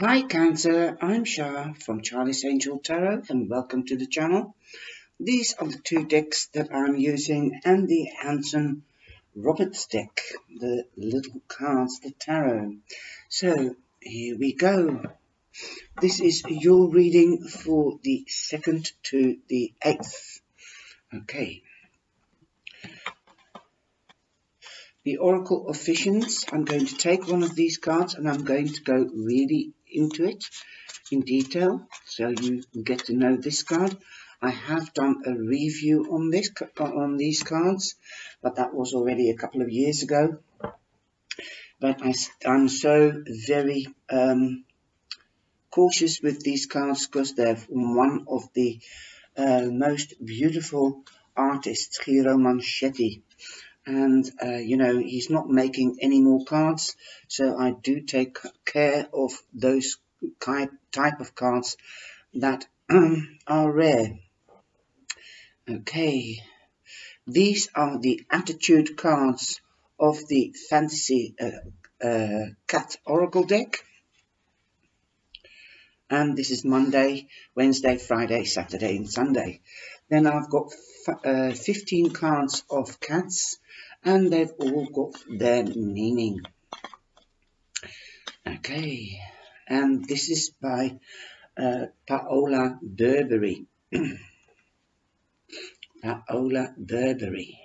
Hi Cancer, I'm Shah from Charlie's Angel Tarot and welcome to the channel. These are the two decks that I'm using and the Anson Roberts deck, the little cards, the tarot. So here we go. This is your reading for the 2nd to the 8th. Okay. The Oracle of Visions, I'm going to take one of these cards and I'm going to go really into it in detail so you get to know this card. I have done a review on this on these cards, but that was already a couple of years ago. But I, am so very um, cautious with these cards because they're one of the uh, most beautiful artists, Ciro Marchetti. And, uh, you know, he's not making any more cards, so I do take care of those type of cards that are rare. Okay, these are the attitude cards of the Fantasy uh, uh, Cat Oracle deck. And this is Monday, Wednesday, Friday, Saturday and Sunday. Then I've got uh, 15 cards of cats and they've all got their meaning. Okay, and this is by uh, Paola Burberry. Paola Burberry.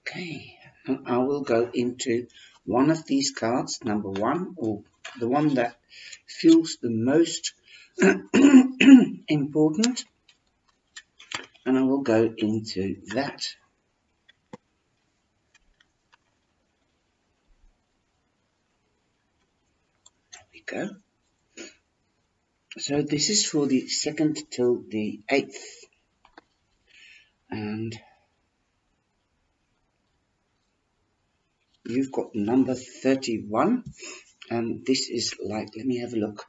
Okay, and I will go into one of these cards, number one, or the one that feels the most important, and I will go into that. There we go. So this is for the 2nd till the 8th. And you've got number 31. And this is like, let me have a look.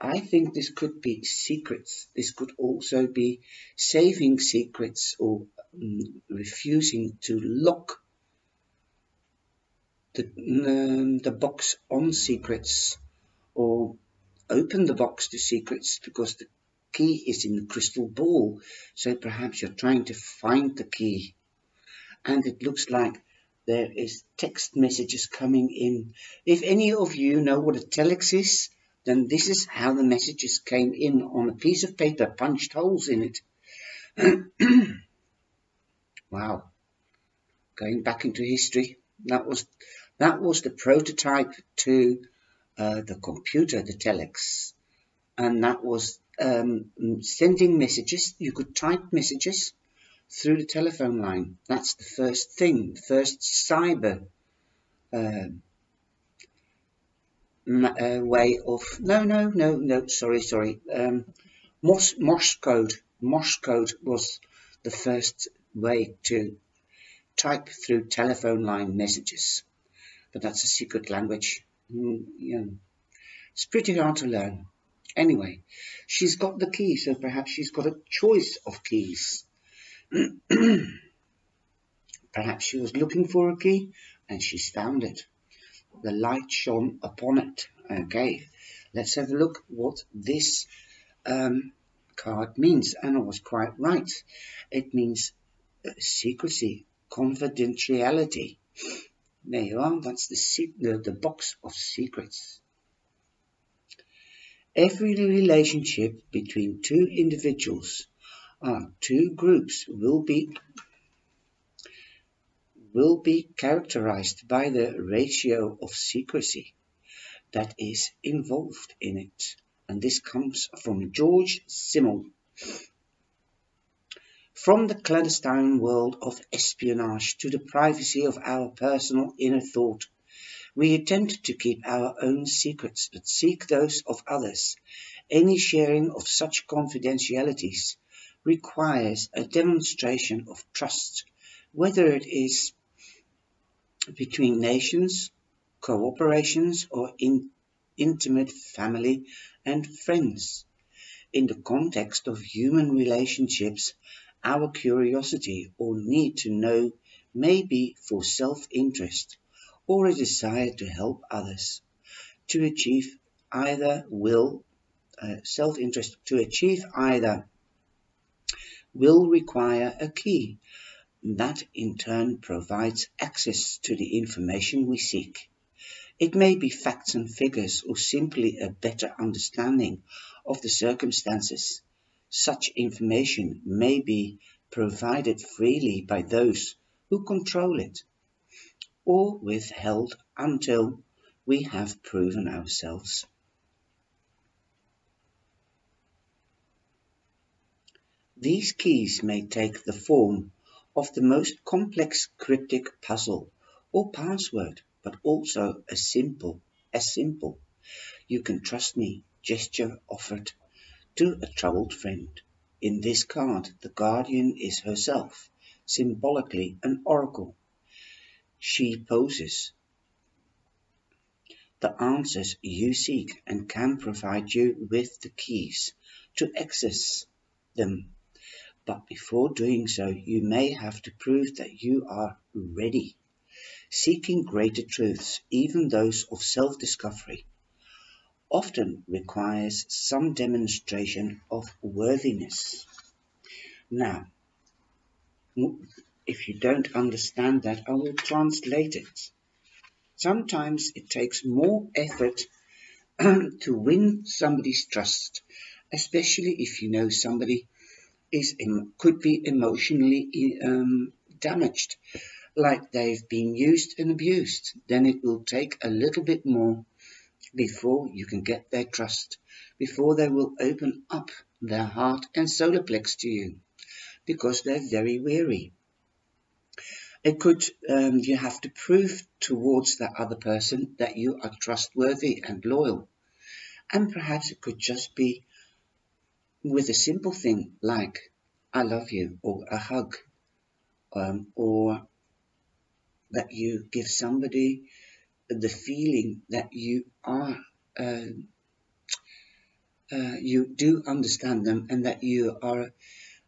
I think this could be secrets. This could also be saving secrets or um, refusing to lock the, um, the box on secrets or open the box to secrets because the key is in the crystal ball. So perhaps you're trying to find the key. And it looks like there is text messages coming in. If any of you know what a telex is, then this is how the messages came in on a piece of paper, punched holes in it. wow. Going back into history, that was that was the prototype to uh, the computer, the telex, and that was um, sending messages. You could type messages through the telephone line. That's the first thing, the first cyber uh, uh, way of no, no, no, no. Sorry, sorry. Um, Morse, Morse code. Morse code was the first way to type through telephone line messages, but that's a secret language. Mm, it's pretty hard to learn. Anyway, she's got the key, so perhaps she's got a choice of keys. perhaps she was looking for a key and she's found it. The light shone upon it. Okay, let's have a look what this um, card means. And I was quite right. It means uh, secrecy, confidentiality. There you are, that's the, the, the box of secrets. Every relationship between two individuals or two groups will be will be characterized by the ratio of secrecy that is involved in it. And this comes from George Simmel. From the clandestine world of espionage to the privacy of our personal inner thought, we attempt to keep our own secrets but seek those of others. Any sharing of such confidentialities requires a demonstration of trust, whether it is between nations, cooperations, or in intimate family and friends. In the context of human relationships, our curiosity or need to know may be for self-interest or a desire to help others. To achieve either will, uh, self-interest, to achieve either will require a key. That in turn provides access to the information we seek. It may be facts and figures or simply a better understanding of the circumstances. Such information may be provided freely by those who control it or withheld until we have proven ourselves. These keys may take the form of the most complex cryptic puzzle or password but also a simple, as simple, you can trust me gesture offered to a troubled friend. In this card, the guardian is herself, symbolically an oracle. She poses the answers you seek and can provide you with the keys to access them. But before doing so, you may have to prove that you are ready seeking greater truths, even those of self-discovery, often requires some demonstration of worthiness. Now, if you don't understand that, I will translate it. Sometimes it takes more effort to win somebody's trust, especially if you know somebody is could be emotionally um, damaged like they've been used and abused, then it will take a little bit more before you can get their trust, before they will open up their heart and solar plex to you, because they're very weary. It could, um, you have to prove towards that other person that you are trustworthy and loyal. And perhaps it could just be with a simple thing like, I love you, or a hug, um, or that you give somebody the feeling that you are uh, uh, you do understand them and that you are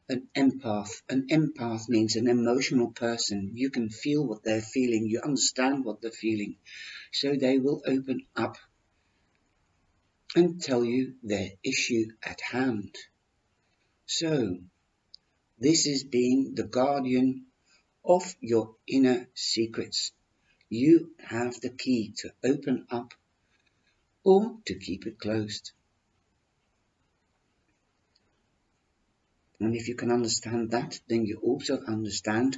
an empath. An empath means an emotional person. You can feel what they're feeling. You understand what they're feeling. So they will open up and tell you their issue at hand. So this is being the guardian of your inner secrets. You have the key to open up or to keep it closed. And if you can understand that, then you also understand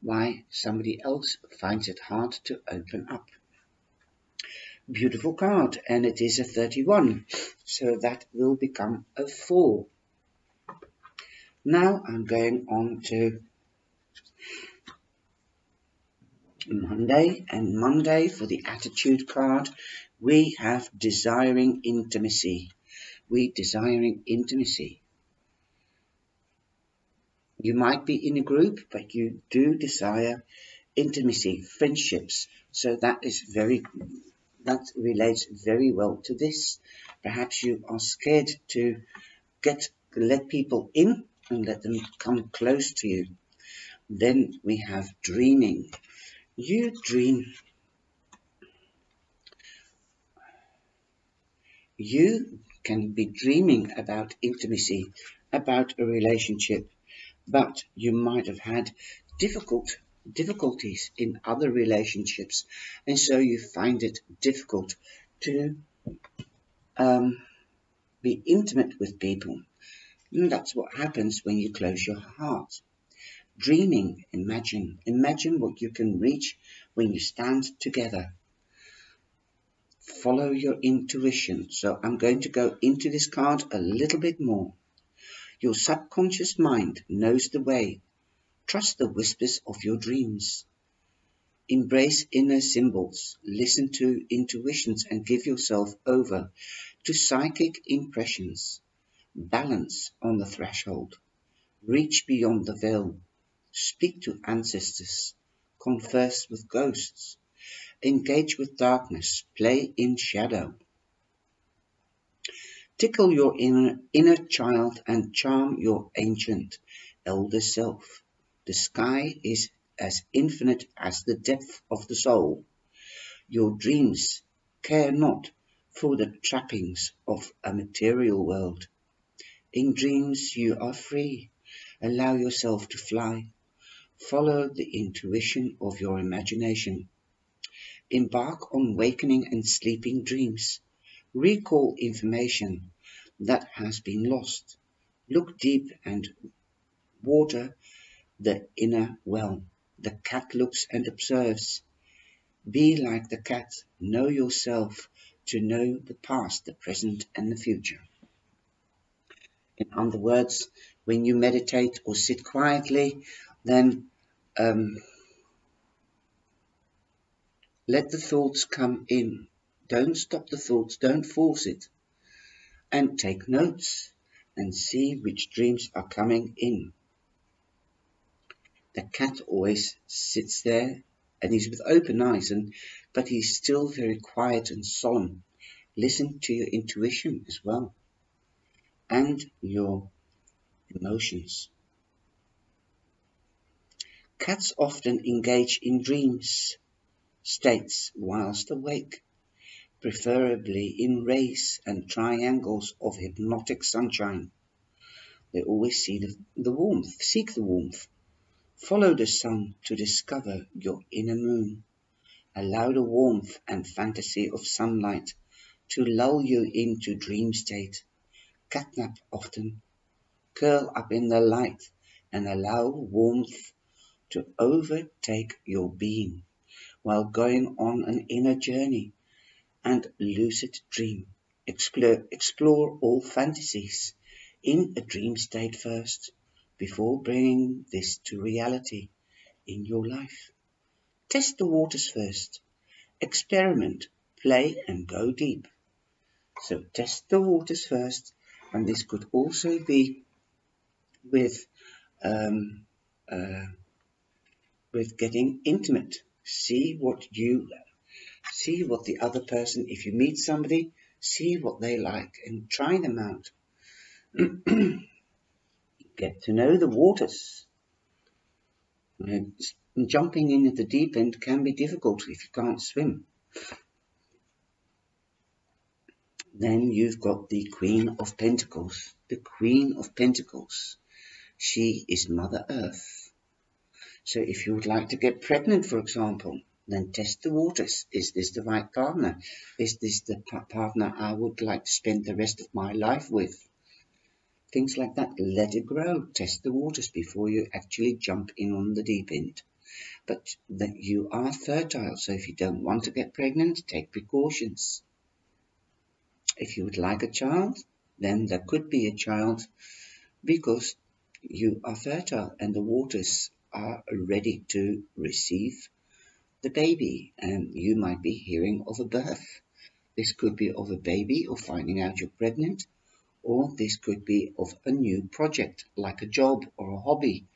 why somebody else finds it hard to open up. Beautiful card, and it is a 31, so that will become a 4. Now I'm going on to Monday and Monday for the attitude card, we have desiring intimacy. We desiring intimacy. You might be in a group, but you do desire intimacy, friendships. So that is very, that relates very well to this. Perhaps you are scared to get, let people in and let them come close to you. Then we have dreaming. You dream. You can be dreaming about intimacy, about a relationship, but you might have had difficult difficulties in other relationships, and so you find it difficult to um, be intimate with people. And that's what happens when you close your heart. Dreaming, imagine. Imagine what you can reach when you stand together. Follow your intuition. So I'm going to go into this card a little bit more. Your subconscious mind knows the way. Trust the whispers of your dreams. Embrace inner symbols. Listen to intuitions and give yourself over to psychic impressions. Balance on the threshold. Reach beyond the veil speak to ancestors, converse with ghosts, engage with darkness, play in shadow. Tickle your inner, inner child and charm your ancient elder self. The sky is as infinite as the depth of the soul. Your dreams care not for the trappings of a material world. In dreams you are free. Allow yourself to fly. Follow the intuition of your imagination. Embark on wakening and sleeping dreams. Recall information that has been lost. Look deep and water the inner well. The cat looks and observes. Be like the cat. Know yourself to know the past, the present, and the future. In other words, when you meditate or sit quietly, then um, let the thoughts come in. Don't stop the thoughts, don't force it. And take notes and see which dreams are coming in. The cat always sits there and he's with open eyes and but he's still very quiet and solemn. Listen to your intuition as well and your emotions. Cats often engage in dreams states whilst awake, preferably in rays and triangles of hypnotic sunshine. They always see the, the warmth, seek the warmth. Follow the sun to discover your inner moon. Allow the warmth and fantasy of sunlight to lull you into dream state. Catnap often. Curl up in the light and allow warmth to overtake your being while going on an inner journey and lucid dream. Explore, explore all fantasies in a dream state first before bringing this to reality in your life. Test the waters first. Experiment, play and go deep. So test the waters first and this could also be with um, uh, with getting intimate see what you see what the other person if you meet somebody see what they like and try them out get to know the waters jumping in at the deep end can be difficult if you can't swim then you've got the queen of pentacles the queen of pentacles she is mother earth so if you would like to get pregnant, for example, then test the waters. Is this the right partner? Is this the partner I would like to spend the rest of my life with? Things like that. Let it grow. Test the waters before you actually jump in on the deep end. But that you are fertile, so if you don't want to get pregnant, take precautions. If you would like a child, then there could be a child because you are fertile and the waters are ready to receive the baby and you might be hearing of a birth. This could be of a baby or finding out you're pregnant or this could be of a new project like a job or a hobby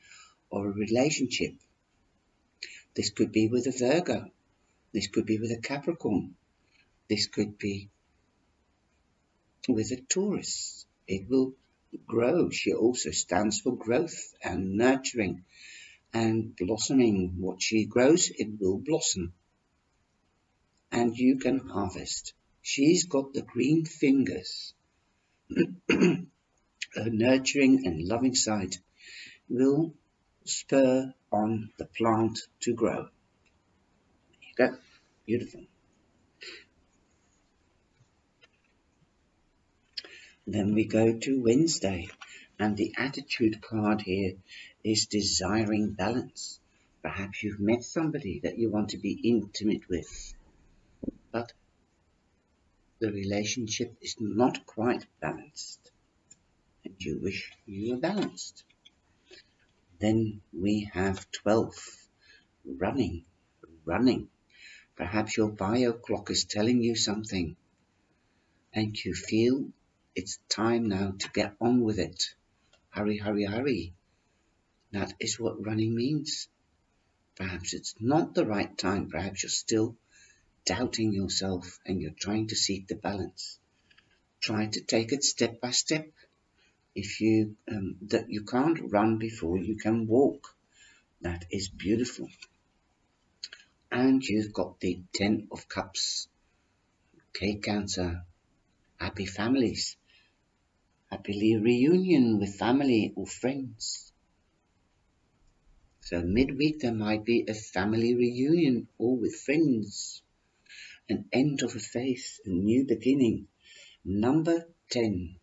or a relationship. This could be with a Virgo. This could be with a Capricorn. This could be with a Taurus. It will grow. She also stands for growth and nurturing and blossoming. What she grows, it will blossom. And you can harvest. She's got the green fingers. Her nurturing and loving side will spur on the plant to grow. There you go. Beautiful. Then we go to Wednesday, and the attitude card here is desiring balance. Perhaps you've met somebody that you want to be intimate with, the relationship is not quite balanced, and you wish you were balanced. Then we have 12, running, running. Perhaps your bio clock is telling you something, and you feel it's time now to get on with it. Hurry, hurry, hurry. That is what running means. Perhaps it's not the right time. Perhaps you're still doubting yourself and you're trying to seek the balance. Try to take it step by step. If you um, that you can't run before you can walk, That is beautiful. And you've got the Ten of Cups. Okay, Cancer. Happy families. Happily reunion with family or friends. So midweek there might be a family reunion or with friends. An end of a phase, a new beginning. Number 10.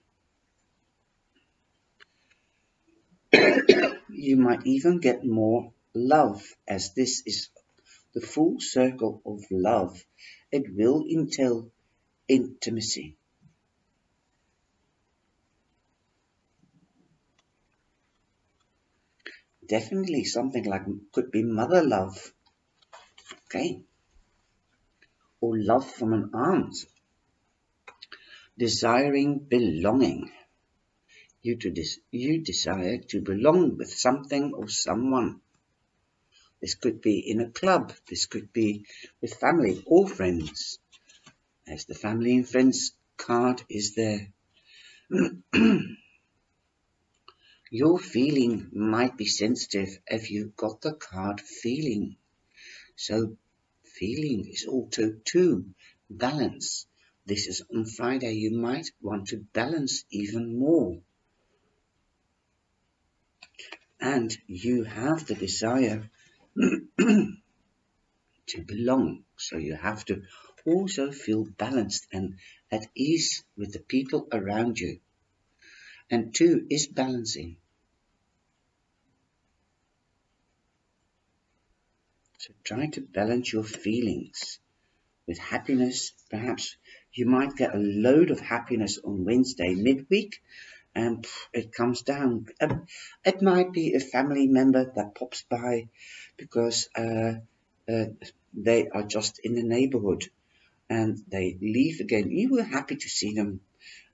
you might even get more love as this is the full circle of love. It will entail intimacy. Definitely something like could be mother love. Okay. Or love from an aunt. Desiring belonging. You, to des you desire to belong with something or someone. This could be in a club. This could be with family or friends. As the family and friends card is there. Your feeling might be sensitive if you've got the card feeling. So feeling is also to balance. This is on Friday. You might want to balance even more and you have the desire to belong. So you have to also feel balanced and at ease with the people around you. And two is balancing. So try to balance your feelings with happiness. Perhaps you might get a load of happiness on Wednesday midweek and it comes down. Um, it might be a family member that pops by because uh, uh, they are just in the neighborhood and they leave again. You were happy to see them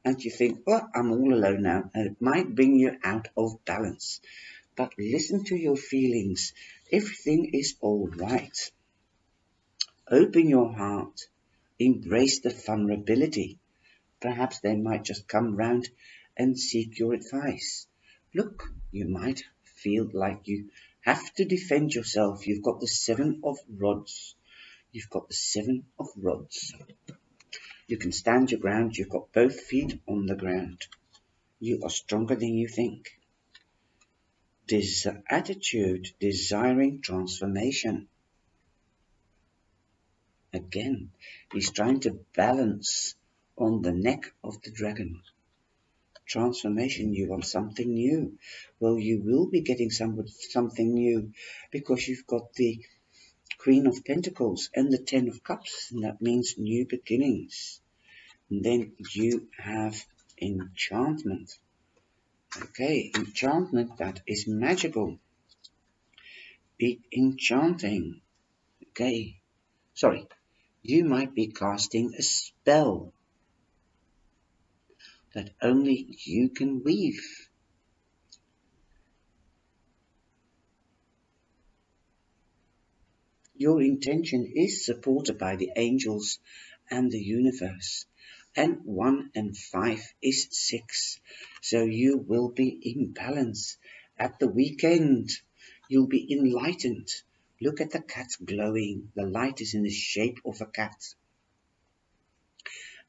and you think, well, I'm all alone now. And it might bring you out of balance. But listen to your feelings. Everything is all right. Open your heart. Embrace the vulnerability. Perhaps they might just come round and seek your advice. Look, you might feel like you have to defend yourself. You've got the seven of rods. You've got the seven of rods. You can stand your ground. You've got both feet on the ground. You are stronger than you think. This attitude desiring transformation. Again, he's trying to balance on the neck of the dragon transformation, you want something new. Well, you will be getting some, something new because you've got the Queen of Pentacles and the Ten of Cups, and that means new beginnings. And then you have enchantment. Okay, enchantment that is magical. Be enchanting. Okay, sorry, you might be casting a spell that only you can weave. Your intention is supported by the angels and the universe. And one and five is six. So you will be in balance. At the weekend, you'll be enlightened. Look at the cat glowing. The light is in the shape of a cat.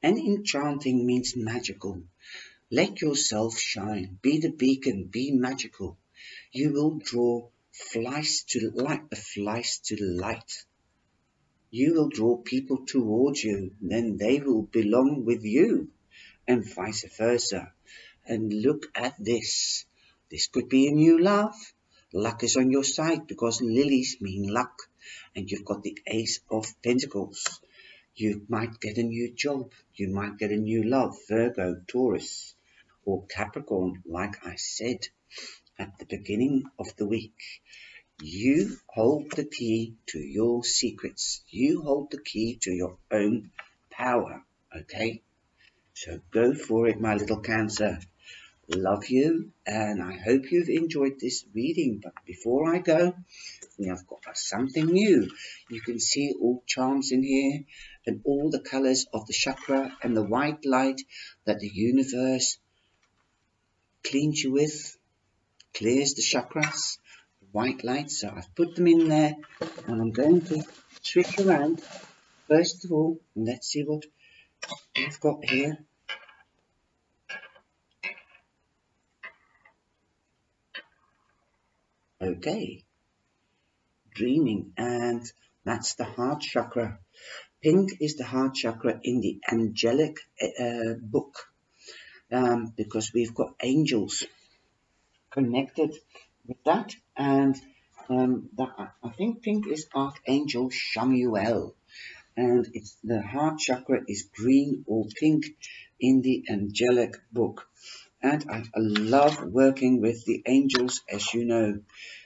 And enchanting means magical. Let yourself shine. Be the beacon. Be magical. You will draw flies to light, the flies to light. You will draw people towards you, then they will belong with you, and vice versa. And look at this. This could be a new love. Luck is on your side because lilies mean luck, and you've got the Ace of Pentacles. You might get a new job. You might get a new love, Virgo, Taurus, or Capricorn, like I said at the beginning of the week. You hold the key to your secrets. You hold the key to your own power. Okay? So go for it, my little Cancer. Love you, and I hope you've enjoyed this reading. But before I go, have got something new. You can see all charms in here and all the colors of the chakra and the white light that the universe cleans you with, clears the chakras, white lights. So I've put them in there and I'm going to switch around. First of all, let's see what I've got here. Okay, dreaming and that's the heart chakra. Pink is the heart chakra in the angelic uh, book um, because we've got angels connected with that. And um, that, I think pink is Archangel Chamuel and it's the heart chakra is green or pink in the angelic book. And I, love working with the angels as you know.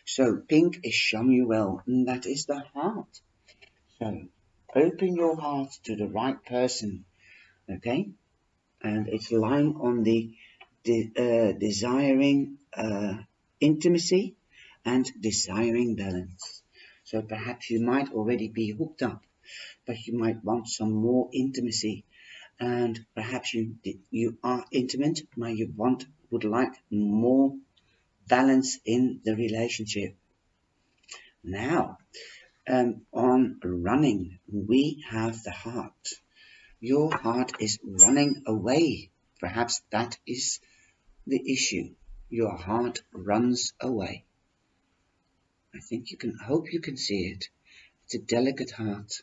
So pink is Chamuel and that is the heart. So open your heart to the right person okay? And it's lying on the de uh, desiring uh, intimacy and desiring balance. So perhaps you might already be hooked up, but you might want some more intimacy, and perhaps you you are intimate, but you want would like more balance in the relationship. Now, um, on running, we have the heart. Your heart is running away. Perhaps that is the issue. Your heart runs away. I think you can, hope you can see it. It's a delicate heart.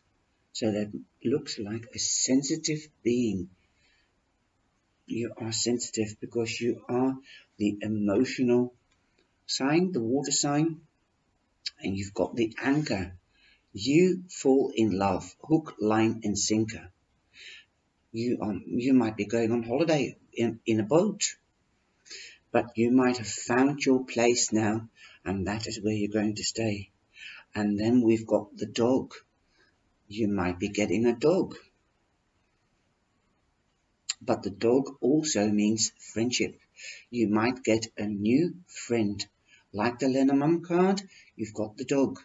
So that looks like a sensitive being. You are sensitive because you are the emotional sign, the water sign, and you've got the anchor. You fall in love, hook, line, and sinker you you might be going on holiday in, in a boat but you might have found your place now and that is where you're going to stay. And then we've got the dog. You might be getting a dog. But the dog also means friendship. You might get a new friend. Like the Lenormand card you've got the dog.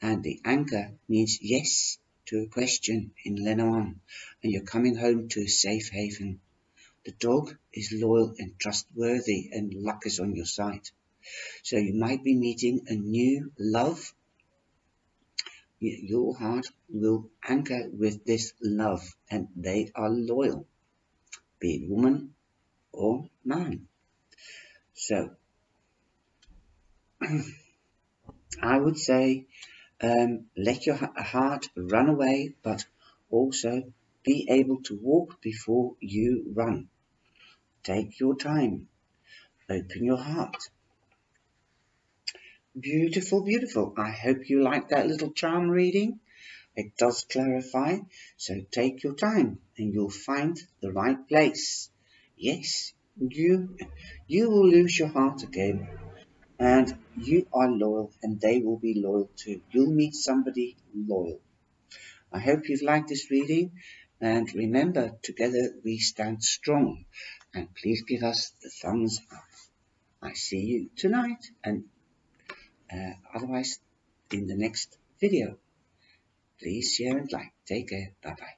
And the anchor means yes to a question in Lenormand and you're coming home to a safe haven. The dog is loyal and trustworthy and luck is on your side. So you might be meeting a new love. Your heart will anchor with this love and they are loyal, be it woman or man. So I would say um, let your heart run away, but also be able to walk before you run. Take your time. Open your heart. Beautiful, beautiful. I hope you like that little charm reading. It does clarify, so take your time and you'll find the right place. Yes, you, you will lose your heart again and you are loyal and they will be loyal too. You'll meet somebody loyal. I hope you've liked this reading and remember together we stand strong and please give us the thumbs up. I see you tonight and uh, otherwise in the next video. Please share and like. Take care. Bye bye.